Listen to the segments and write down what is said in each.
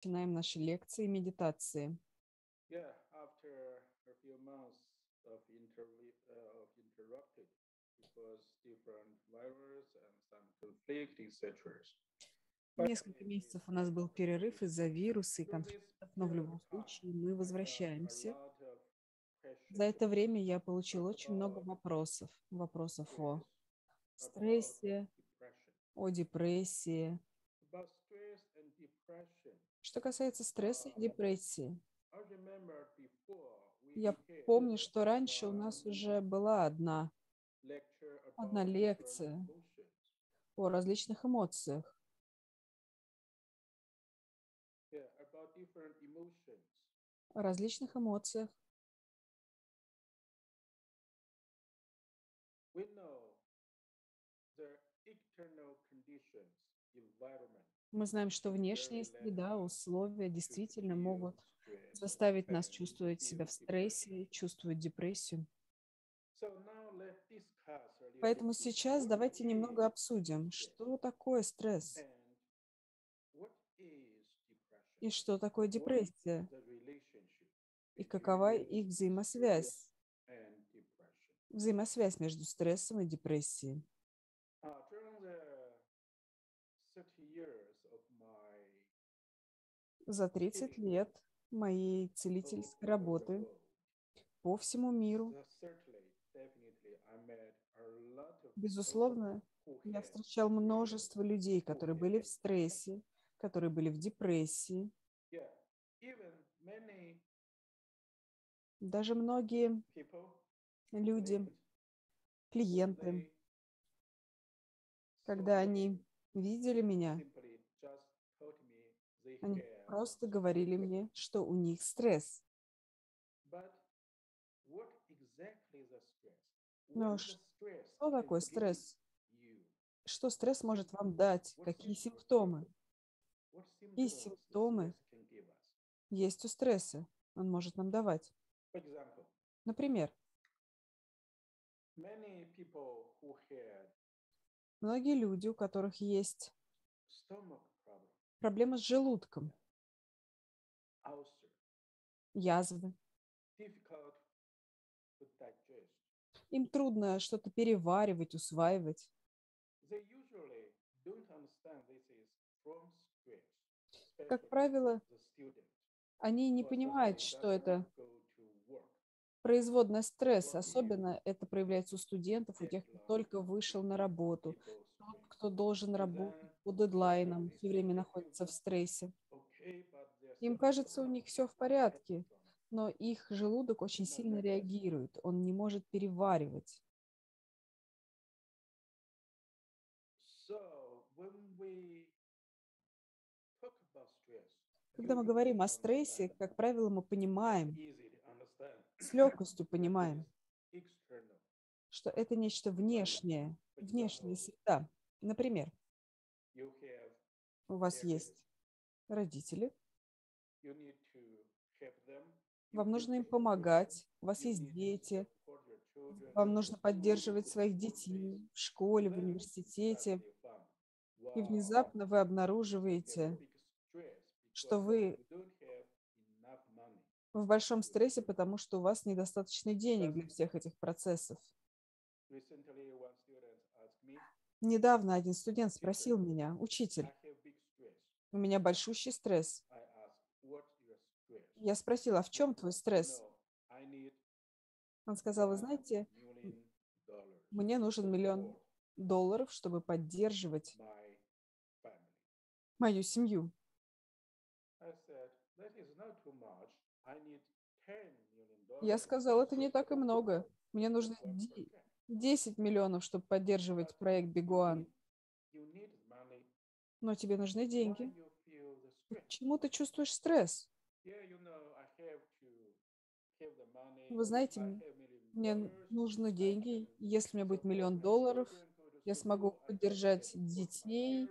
начинаем наши лекции и медитации. Yeah, after a few months of interve- uh, of interrupted because different virus and some conflict, etc. Несколько месяцев у нас был перерыв из-за вируса и конфликтов, но в любом случае мы возвращаемся. За это время я получил очень много вопросов. Вопросов о стрессе, о депрессии. Что касается стресса и депрессии, я помню, что раньше у нас уже была одна, одна лекция о различных эмоциях. О различных эмоциях. We know the external conditions, environment, Мы знаем, что внешняя среда, условия действительно могут заставить нас чувствовать себя в стрессе, чувствовать депрессию. Поэтому сейчас давайте немного обсудим, что такое стресс и что такое депрессия, и какова их взаимосвязь, взаимосвязь между стрессом и депрессией. Uh, during the 30 years of my За 30 лет моей целительской работы по всему миру, безусловно, я встречал множество людей, которые были в стрессе, которые были в депрессии. Даже многие люди, клиенты, когда они видели меня, simply just told me they они have просто говорили stress. мне, что у них стресс. Но the stress Что такое стресс? Что стресс может вам дать? Какие симптомы the симптомы есть у стресса? Он может нам давать. Например, многие люди, у которых есть проблемы с желудком, язвы, им трудно что-то переваривать, усваивать. Как правило, они не понимают, что это производная стресса. Особенно это проявляется у студентов, у тех, кто только вышел на работу, тот, кто должен работать по дедлайнам, все время находится в стрессе. Им кажется, у них все в порядке, но их желудок очень сильно реагирует, он не может переваривать. Когда мы говорим о стрессе, как правило, мы понимаем, с легкостью понимаем. Что это нечто внешнее, внешняя среда. Например, у вас есть родители, вам нужно им помогать, у вас есть дети, вам нужно поддерживать своих детей в школе, в университете, и внезапно вы обнаруживаете, что вы в большом стрессе, потому что у вас недостаточно денег для всех этих процессов. Недавно один студент спросил меня, учитель, у меня большущий стресс. Я спросила, а в чем твой стресс? Он сказал, вы знаете, мне нужен миллион долларов, чтобы поддерживать мою семью. I said, that is not too much. I need 10 million dollars. Я сказал, это не так и много. Мне нужно 10 миллионов, чтобы поддерживать проект Бигуан. Но тебе нужны деньги. Почему ты чувствуешь стресс? Вы знаете, Мне нужны деньги. Если у меня будет миллион долларов, я смогу поддержать детей,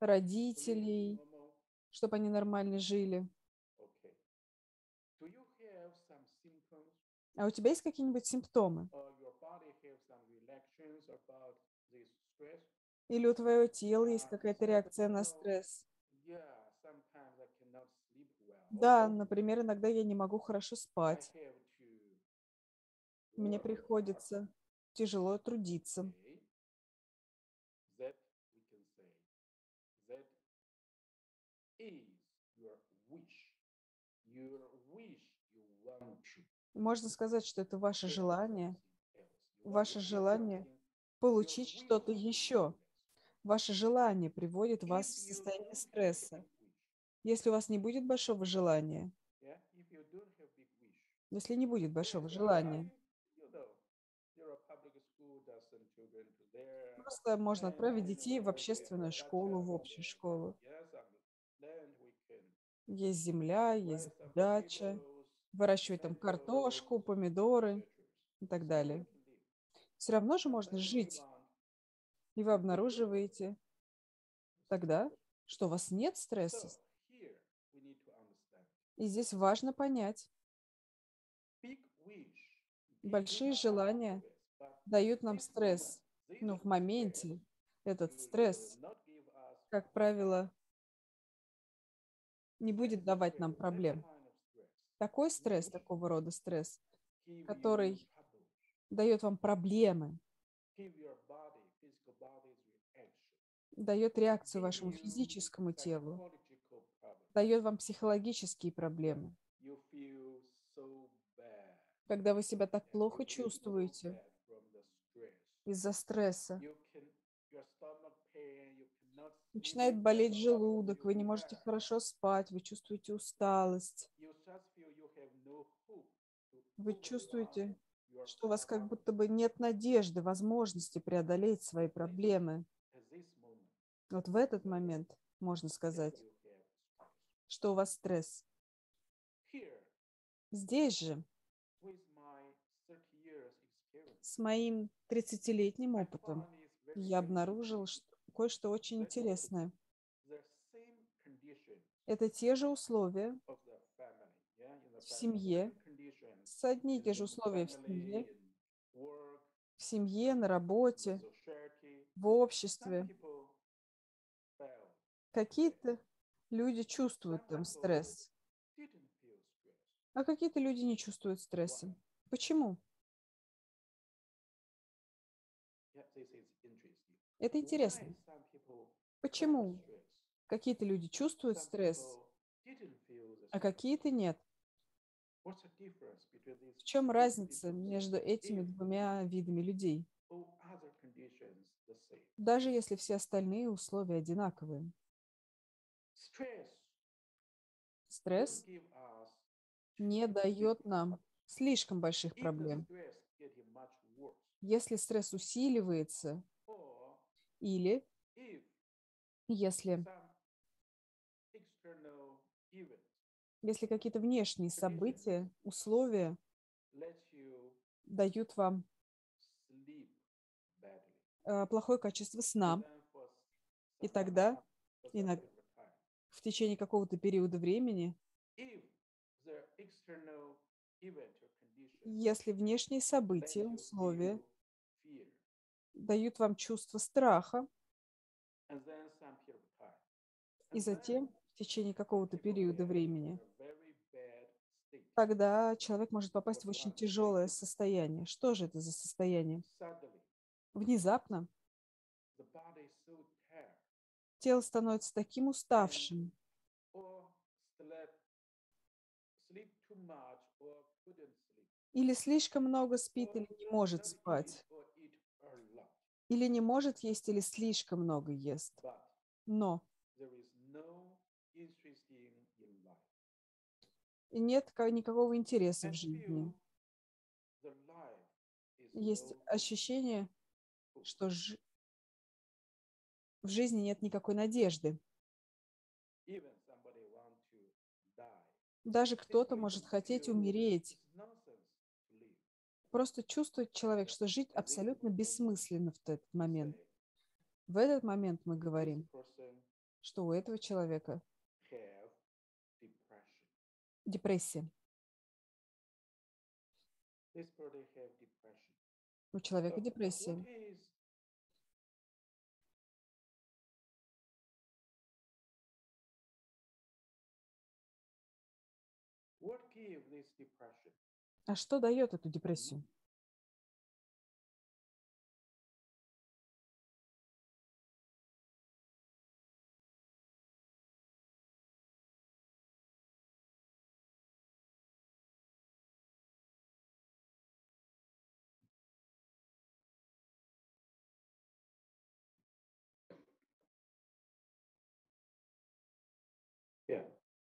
родителей, чтобы они нормально жили. А у тебя есть какие-нибудь симптомы? or your body have some reactions about this stress? Или у твоего тела есть А, какая-то реакция на "No, стресс? Да, например, иногда я не могу хорошо спать. Мне приходится тяжело трудиться. Можно сказать, что это ваше желание, ваше желание получить что-то еще. Ваше желание приводит вас в состояние стресса. Если у вас не будет большого желания, если не будет большого желания, просто можно отправить детей в общественную школу, в общую школу. Есть земля, есть дача, выращивать там картошку, помидоры и так далее. Все равно же можно жить, и вы обнаруживаете тогда, что у вас нет стресса. И здесь важно понять, большие желания дают нам стресс, но в моменте этот стресс, как правило, не будет давать нам проблем. Такой стресс, такого рода стресс, который дает вам проблемы, дает реакцию вашему физическому телу, дает вам психологические проблемы. Когда вы себя так плохо чувствуете из-за стресса, начинает болеть желудок, вы не можете хорошо спать, вы чувствуете усталость, вы чувствуете, что у вас как будто бы нет надежды, возможности преодолеть свои проблемы. Вот в этот момент можно сказать, что у вас стресс. Здесь же, with my 30 years experience, с моим 30-летним I опытом, я обнаружил кое-что очень интересное. Это те же условия в семье, с одни и те же условия в семье, в семье, на работе, в обществе. Какие-то люди чувствуют там стресс, а какие-то люди не чувствуют стресса. Почему? Это интересно. Почему какие-то люди чувствуют стресс, а какие-то нет? В чем разница между этими двумя видами людей? Даже если все остальные условия одинаковые. Стресс не дает нам слишком больших проблем. Если стресс усиливается или если, если какие-то внешние события, условия дают вам э, плохое качество сна, и тогда time- for some иног- period of time, в течение какого-то периода времени, если внешние события, условия дают вам чувство страха, и затем в течение какого-то периода времени, in a very bad state. Тогда человек может попасть в очень тяжелое состояние. Что же это за состояние? Внезапно тело становится таким уставшим, или слишком много спит, или не может спать, или не может есть, или слишком много ест. Но нет ка- никакого интереса в жизни. Есть ощущение, что жи- в жизни нет никакой надежды. Даже кто-то может хотеть умереть. Просто чувствует человек, что жить абсолютно бессмысленно в этот момент. В этот момент мы говорим, что у этого человека. Депрессия. У человека депрессия. А что дает эту депрессию?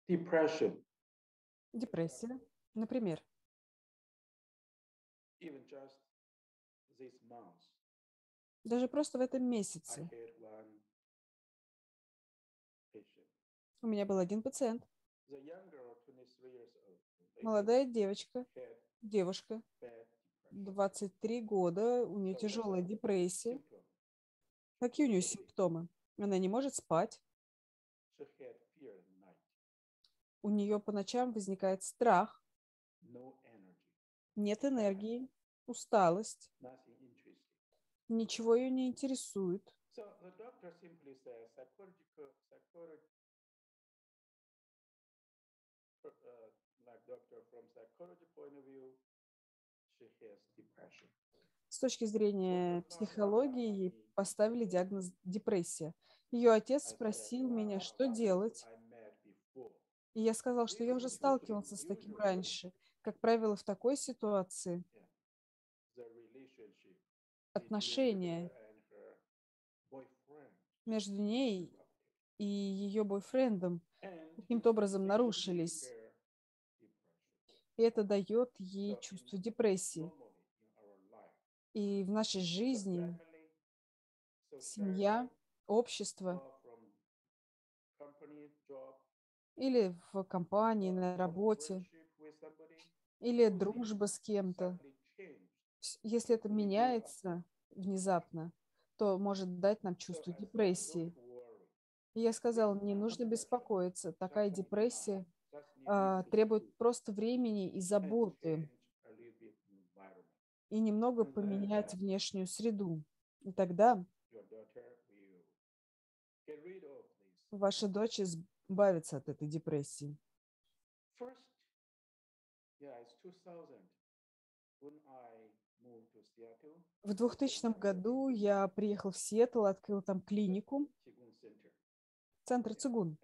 Depression, Депрессия. Например, even just this month, даже просто в этом I месяце had one patient. у меня был один пациент, The young girl, 23 years old, lady, молодая девочка, had девушка, bad depression. 23 года, у нее тяжелая депрессия. Symptom. Какие у нее симптомы? Она не может спать, She had у нее по ночам возникает страх, нет энергии, усталость, ничего ее не интересует. Uh. С точки зрения психологии ей поставили диагноз депрессия. Ее отец спросил меня, "Wow, что делать. И я сказал, что я уже сталкивался с таким раньше. Как правило, в такой ситуации отношения между ней и ее бойфрендом каким-то образом нарушились. И это дает ей чувство депрессии. И в нашей жизни семья, общество или в компании, на работе, или дружба с кем-то. Если это меняется внезапно, то может дать нам чувство депрессии. "Don't worry. И я сказала, не нужно беспокоиться. Такая депрессия а, требует просто времени и заботы, и немного поменять внешнюю среду. И тогда ваша дочь избавится от этой депрессии. First, yeah, it's 2000 when I moved to Seattle, В 2000 году я приехал в Сиэтл, открыл там клинику, центр Цигун.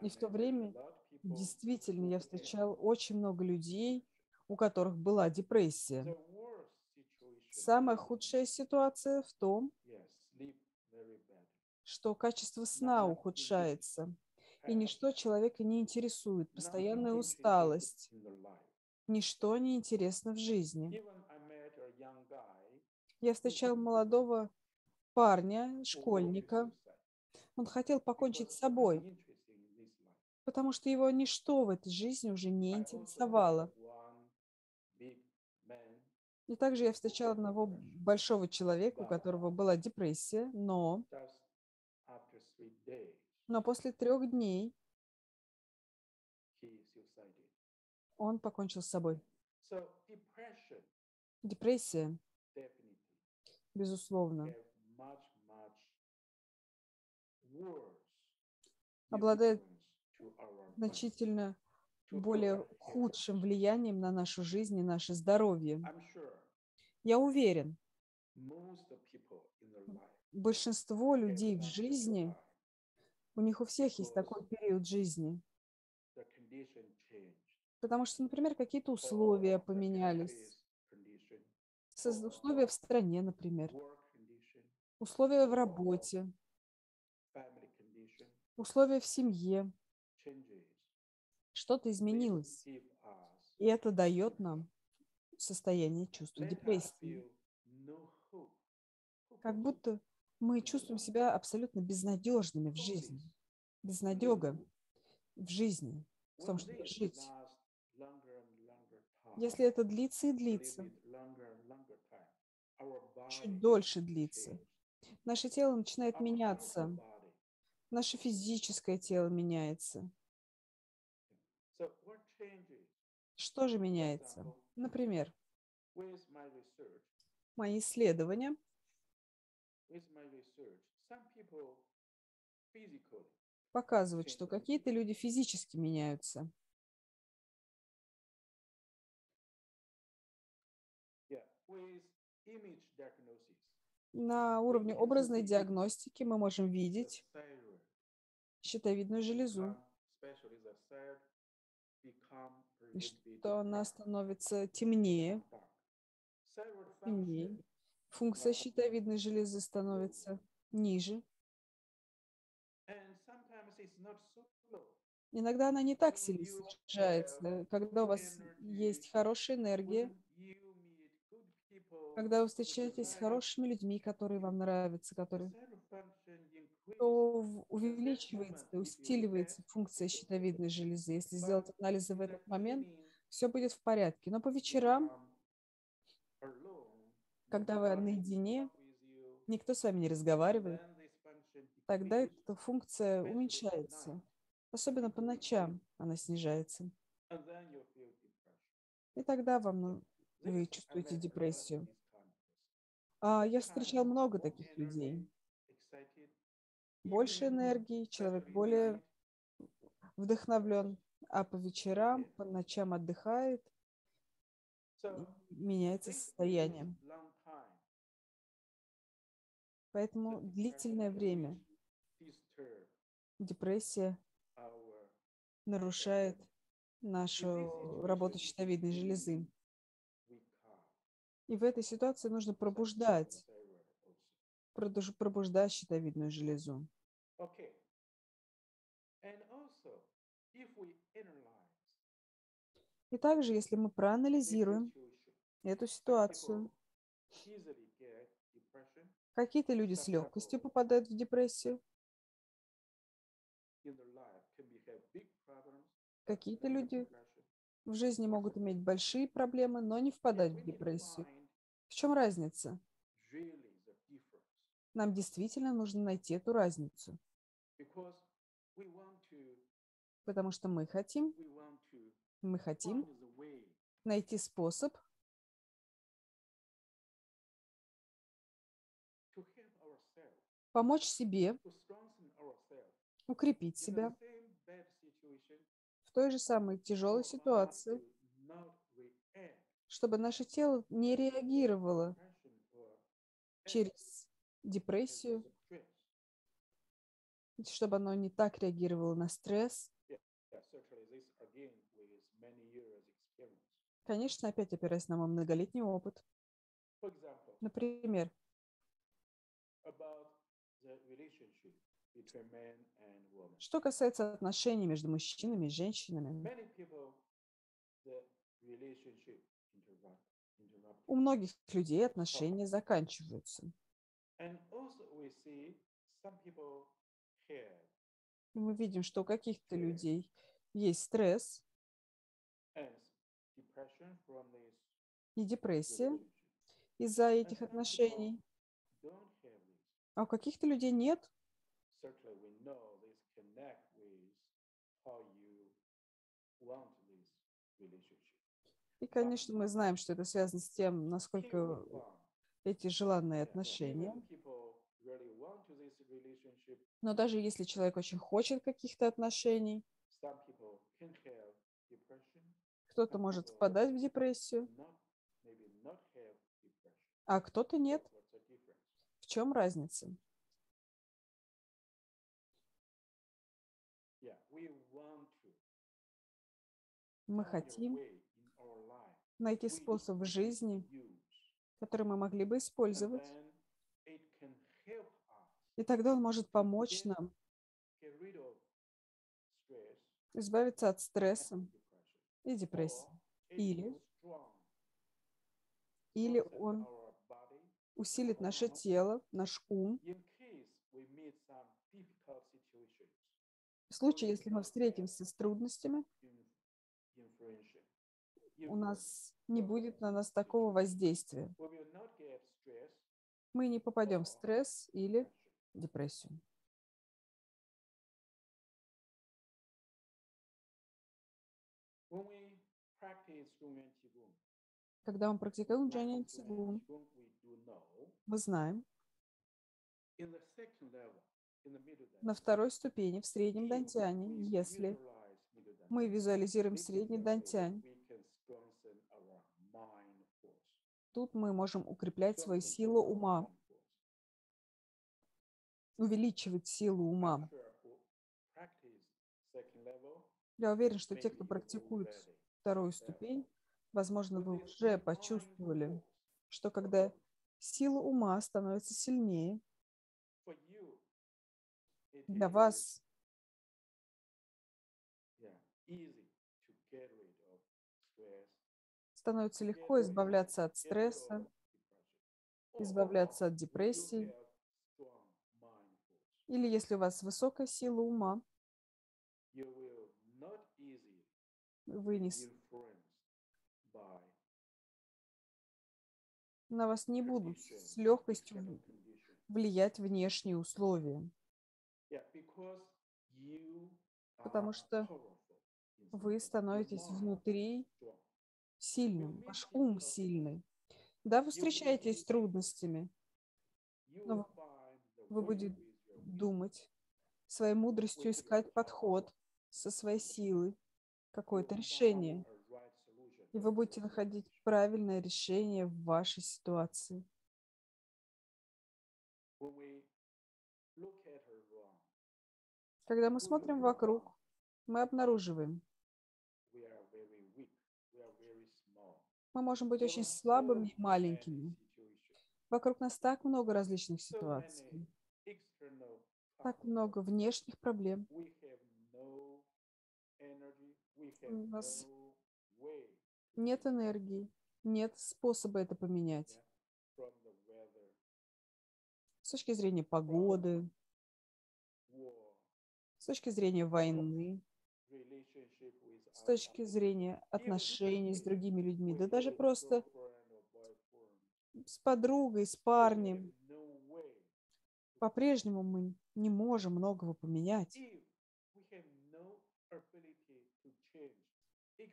И в то время Действительно, я встречал очень много людей, у которых была депрессия. Самая худшая ситуация в том, что качество сна ухудшается, и ничто человека не интересует, постоянная усталость, ничто не интересно в жизни. Я встречал молодого парня, школьника, он хотел покончить с собой, потому что его ничто в этой жизни уже не интересовало. И также я встречал одного большого человека, у которого была депрессия, но, just after three days, но после трех дней он покончил с собой. Депрессия, безусловно, Обладает значительно более худшим влиянием на нашу жизнь и наше здоровье. Я уверен, большинство людей в жизни, у них у всех есть такой период жизни. Потому что, например, какие-то условия поменялись. Условия в стране, например. Условия в работе. Условия в семье. Что-то изменилось. И это дает нам состояние чувства депрессии. Как будто мы чувствуем себя абсолютно безнадежными в жизни. Безнадега в жизни, в том, чтобы жить. Если это длится и длится, чуть дольше длится, наше тело начинает меняться, наше физическое тело меняется. Что же меняется? Например, мои исследования, показывают, что какие-то люди физически меняются. На уровне образной диагностики мы можем видеть щитовидную железу, что она становится темнее, темнее. Функция щитовидной железы становится ниже. Иногда она не так сильно снижается. Когда у вас есть хорошая энергия, когда вы встречаетесь с хорошими людьми, которые вам нравятся, которые, то увеличивается, усиливается функция щитовидной железы. Если сделать анализы в этот момент, все будет в порядке. Но по вечерам, когда вы наедине, никто с вами не разговаривает, тогда эта функция уменьшается. Особенно по ночам она снижается. И тогда вам ну, вы чувствуете депрессию. А я встречал много таких людей. Больше энергии, человек более вдохновлен, а по вечерам, по ночам отдыхает, меняется состояние. Поэтому длительное время депрессия нарушает нашу работу щитовидной железы. И в этой ситуации нужно пробуждать, пробуждать щитовидную железу. И также, если мы проанализируем эту ситуацию, какие-то люди с легкостью попадают в депрессию, какие-то люди в жизни могут иметь большие проблемы, но не впадать в депрессию. В чем разница? Нам действительно нужно найти эту разницу, потому что мы хотим, мы хотим найти способ помочь себе, укрепить себя в той же самой тяжелой ситуации, чтобы наше тело не реагировало через депрессию, чтобы оно не так реагировало на стресс. Конечно, опять опираясь на мой многолетний опыт. Например, about the relationship between man and woman. Что касается отношений между мужчинами и женщинами, у многих людей отношения заканчиваются. И мы видим, что у каких-то людей есть стресс. И депрессия из-за этих отношений, а у каких-то людей нет. Certainly we know this connect with how you want this relationship. И, конечно, мы знаем, что это связано с тем, насколько эти желанные отношения. Но даже если человек очень хочет каких-то отношений, кто-то может впадать в депрессию, а кто-то нет. В чем разница? Мы хотим найти способ в жизни, который мы могли бы использовать, и тогда он может помочь нам избавиться от стресса и депрессии. Или- Или он усилит наше тело, наш ум. В случае, если мы встретимся с трудностями. У нас не будет на нас такого воздействия. Мы не попадем в стресс или депрессию. Когда мы практикуем Джанин Цигун, мы знаем, на второй ступени, в среднем дантяне, если мы визуализируем средний дантянь, тут мы можем укреплять свою силу ума, увеличивать силу ума. Я уверен, что те, кто практикует вторую ступень, возможно, вы уже почувствовали, что когда сила ума становится сильнее, для вас становится легко избавляться от стресса, избавляться от депрессии. Или если у вас высокая сила ума, вы не, на вас не будут с легкостью влиять внешние условия. Потому что вы становитесь внутри сильным, ваш ум сильный. Да, вы встречаетесь с трудностями, но вы будете думать, своей мудростью искать подход со своей силой, какое-то решение. И вы будете находить правильное решение в вашей ситуации. Когда мы смотрим вокруг, мы обнаруживаем, мы можем быть очень слабыми и маленькими. Вокруг нас так много различных ситуаций, так много внешних проблем. У нас нет энергии, нет способа это поменять. С точки зрения погоды, с точки зрения войны, с точки зрения отношений с другими людьми, да даже просто с подругой, с парнем. По-прежнему мы не можем многого поменять.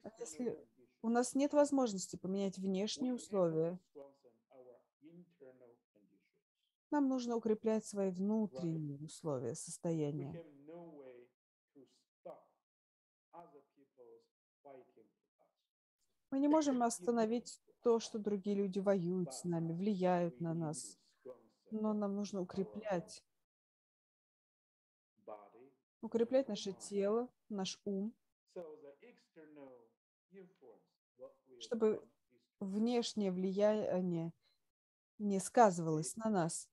А если у нас нет возможности поменять внешние условия, нам нужно укреплять свои внутренние условия, состояния. Мы не можем остановить то, что другие люди воюют с нами, влияют на нас. Но нам нужно укреплять. Укреплять наше тело, наш ум, чтобы внешнее влияние не сказывалось на нас.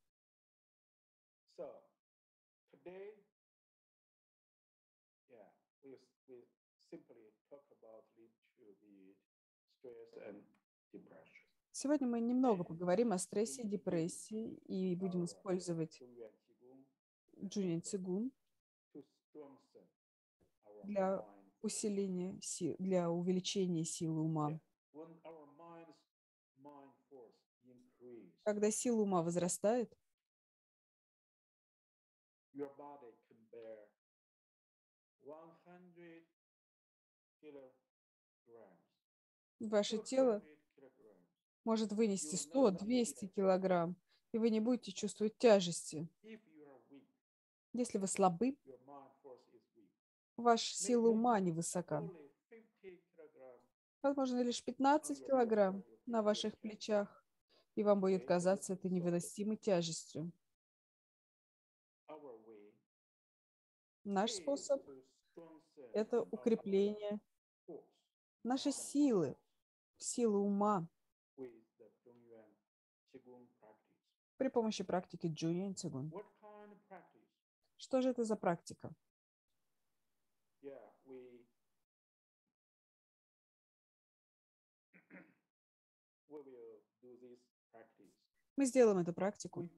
Сегодня мы немного поговорим о стрессе и депрессии и будем использовать Джунин Цигун для усиления, для увеличения силы ума. Когда сила ума возрастает, ваше тело может вынести 100-200 килограмм, и вы не будете чувствовать тяжести. Если вы слабы, ваша сила ума невысока. Возможно, лишь 15 килограмм на ваших плечах, и вам будет казаться это невыносимой тяжестью. Наш способ – это укрепление нашей силы, силы ума при помощи практики Джуйен Цигун. Что же это за практика? Мы сделаем эту практику.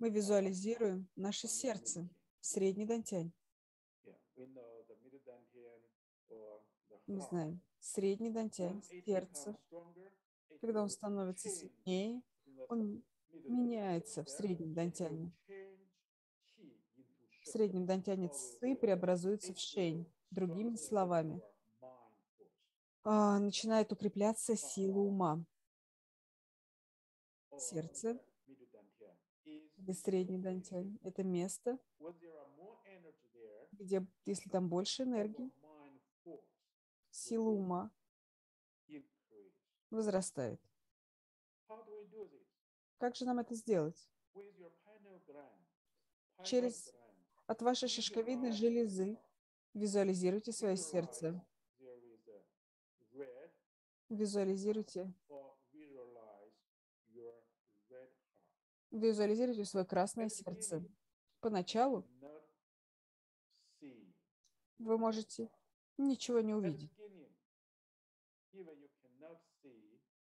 Мы визуализируем наше сердце, средний дантянь. Мы знаем, средний дантянь, сердце, когда он становится сильнее, он меняется в среднем дантяне. В среднем дантяне ци преобразуется в шень. Другими словами, а, начинает укрепляться сила ума. Сердце или средний дантянь. Это место, где, если там больше энергии, сила ума возрастает. How do we do this? Как же нам это сделать? Через- От вашей шишковидной железы визуализируйте свое сердце. Визуализируйте, визуализируйте свое красное сердце. Поначалу вы можете ничего не увидеть.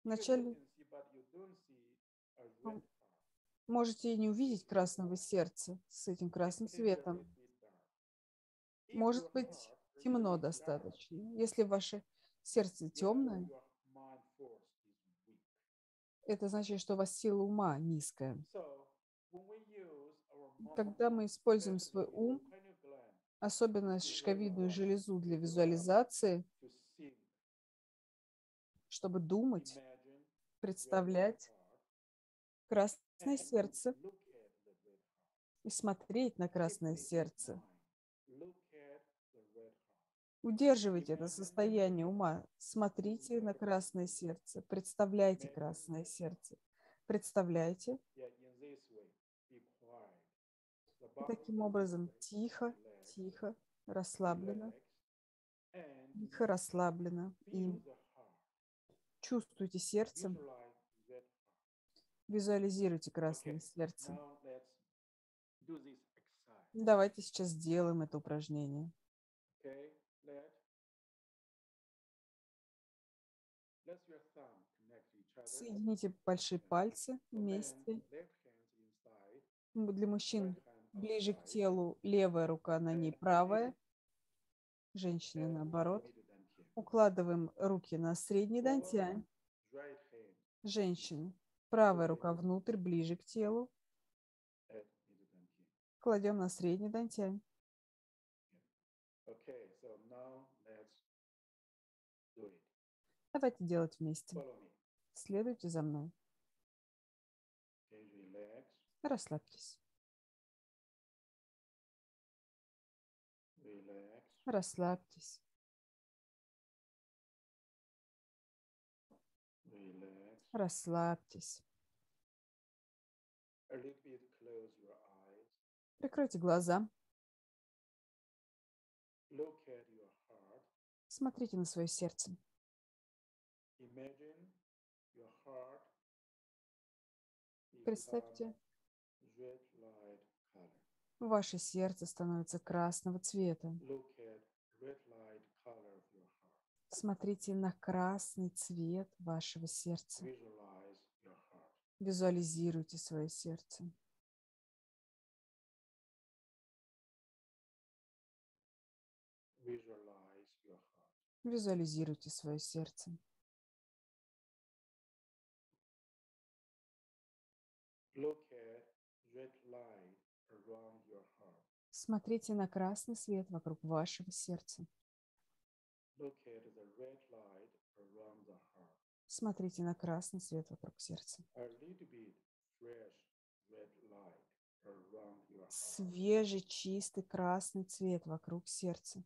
Вначале can see, but you don't see a red М, heart. Можете и не увидеть красного сердца с этим красным цветом. Может быть, heart темно достаточно. Если ваше сердце темное, это значит, что у вас сила ума низкая. Когда мы используем свой ум, особенно шишковидную железу для визуализации, чтобы думать, представлять красное сердце и смотреть на красное сердце. Удерживайте это состояние ума. Смотрите на красное сердце. Представляйте красное сердце. Представляйте. И таким образом тихо, тихо, расслабленно, тихо, расслабленно. И чувствуйте сердцем. Визуализируйте красное сердце. Exercise. Давайте сейчас сделаем это упражнение. Соедините большие пальцы вместе. Для мужчин ближе к телу левая рука, на ней правая. Женщины наоборот. Укладываем руки на средний дантянь. Женщины. Правая рука внутрь, ближе к телу. Кладем на средний дантянь. Давайте делать вместе. Следуйте за мной. Расслабьтесь. Расслабьтесь. Расслабьтесь. Прикройте глаза. Смотрите на свое сердце. Представьте, ваше сердце становится красного цвета. Look at red light color of your heart. Смотрите на красный цвет вашего сердца. Визуализируйте свое сердце. Визуализируйте свое сердце. Смотрите на красный свет вокруг вашего сердца. Look at the red light around the heart. Смотрите на красный свет вокруг сердца. Свежий, чистый красный цвет вокруг сердца.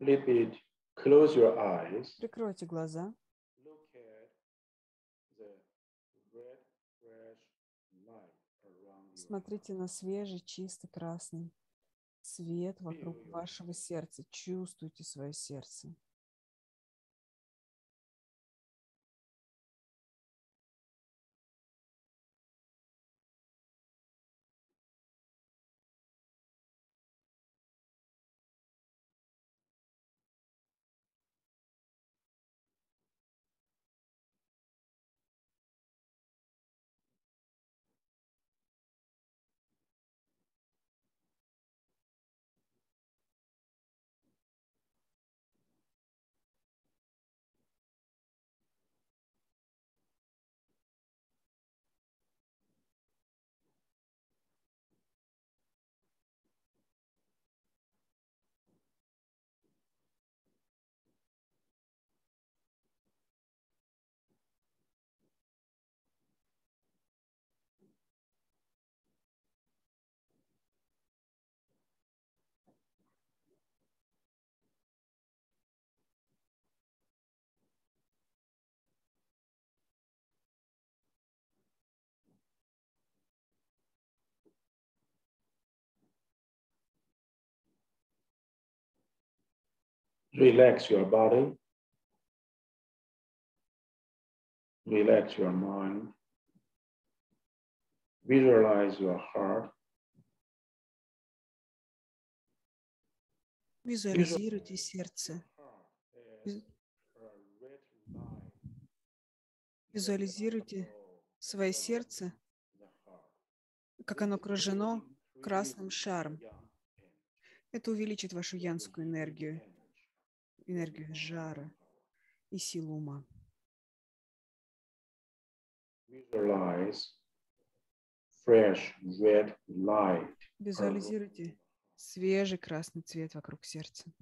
Bit close your eyes. Прикройте глаза. Look at the red fresh light around your Смотрите на свежий, чистый красный свет вокруг вашего сердца. Чувствуйте свое сердце. Relax your body. Relax your mind. Visualize your heart. Визуализируйте сердце. Визуализируйте свое сердце, как оно окружено красным шаром. Это увеличит вашу янскую энергию. Энергию жара и силу ума. Визуализируйте свежий красный цвет вокруг сердца.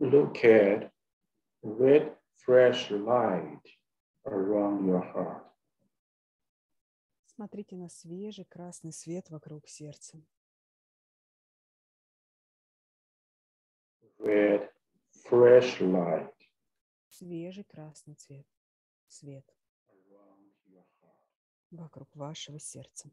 Look at red fresh light around your heart. Смотрите на свежий красный свет вокруг сердца. Red fresh light Свежий красный цвет. Свет вокруг вашего сердца.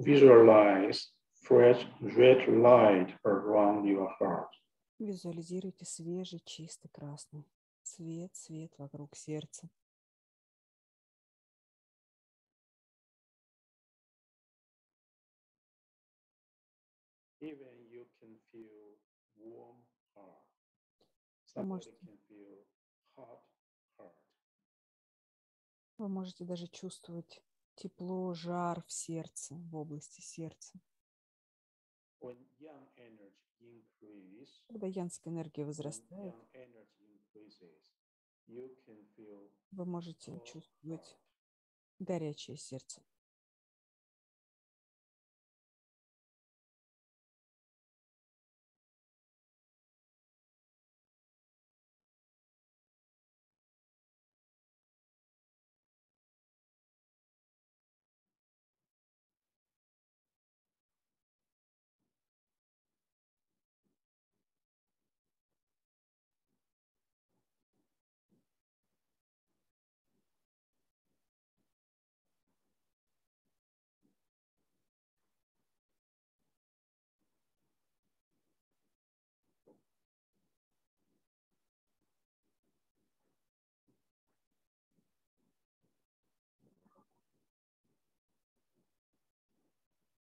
Visualize fresh red light around your heart. Визуализируйте свежий, чистый, красный цвет, свет вокруг сердца. Even you can feel warm heart. Вы можете даже чувствовать тепло, жар в сердце, в области сердца. Когда янская энергия возрастает, вы можете чувствовать горячее сердце.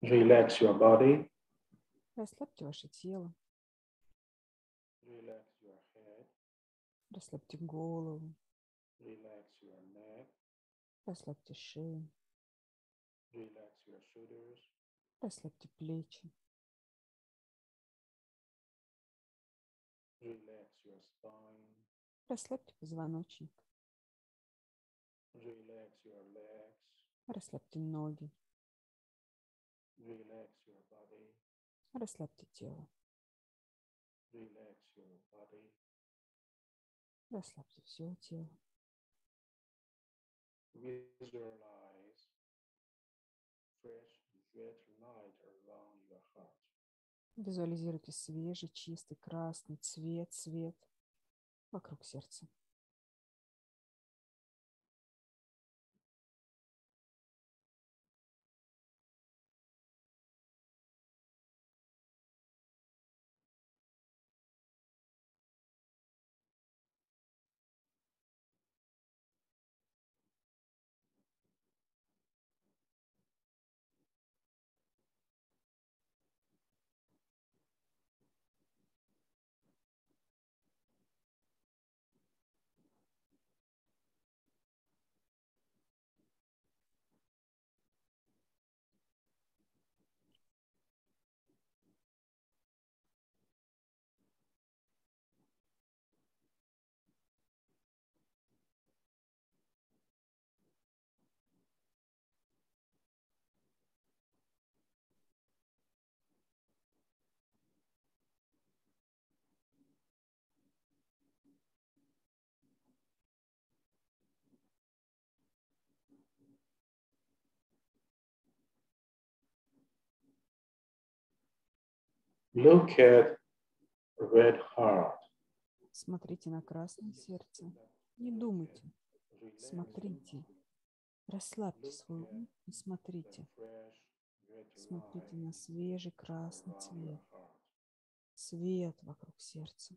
Relax your body, Расслабьте ваше тело, relax your head, расслабьте голову, relax your neck, расслабьте шею, relax your shoulders, расслабьте плечи, relax your spine, расслабьте позвоночник, relax your legs, расслабьте ноги, relax your body, расслабьте тело, relax your body, расслабьте все тело. visualize fresh red light around your heart. Визуализируйте свежий, чистый, красный цвет, свет вокруг сердца. Look at red heart. Смотрите на красное сердце. Не думайте, смотрите. Расслабьте свой ум и смотрите. Смотрите на свежий красный цвет. Свет вокруг сердца.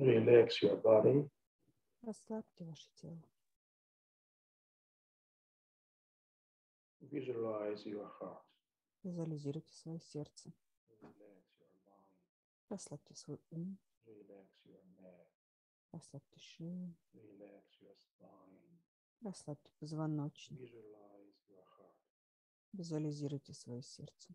Relax your body. Расслабьте ваше тело. Visualize your heart. Визуализируйте свое сердце. Расслабьте свой ум. Relax your neck. Расслабьте шею. Relax your spine. Расслабьте позвоночник. Visualize your heart. Визуализируйте свое сердце.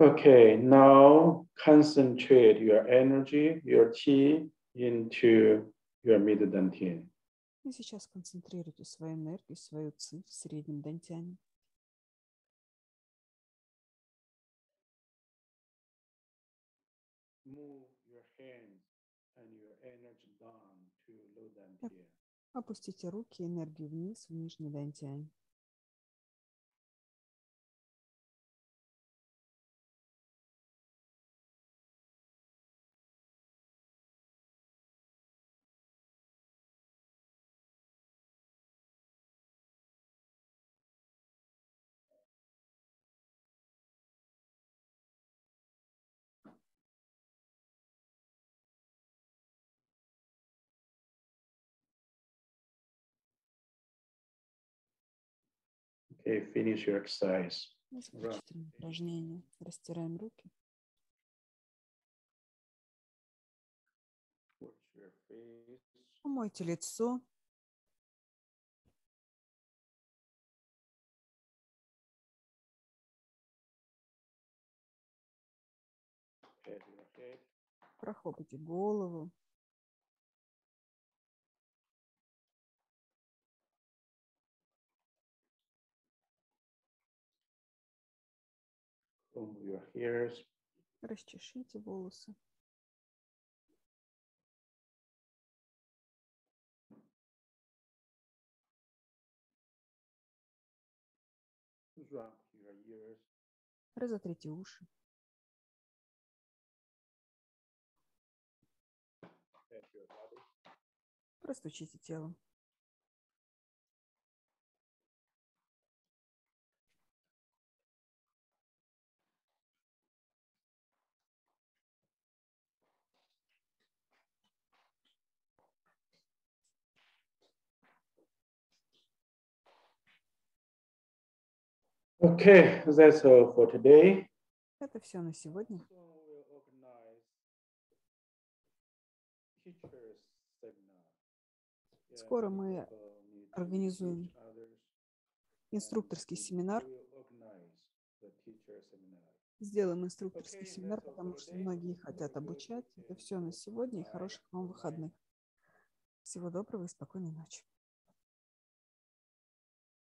Okay, now concentrate your energy, your qi into your mid dantian. И сейчас концентрируйте свою энергию, свою ци в среднем дантяне. Move your hands and your energy down to low dantian. Опустите руки энергию вниз в нижний дантянь. Okay, finish your exercise. Заключительное упражнение. Растираем руки. Умойте лицо. Прохлопайте голову. Comb your hairs. Расчешите волосы. Разотрите уши. Простучите тело. Okay, that's all for today. Это все на сегодня. Скоро мы организуем инструкторский семинар. Сделаем инструкторский семинар, потому что многие хотят обучать. Это все на сегодня и хороших вам выходных. Всего доброго и спокойной ночи.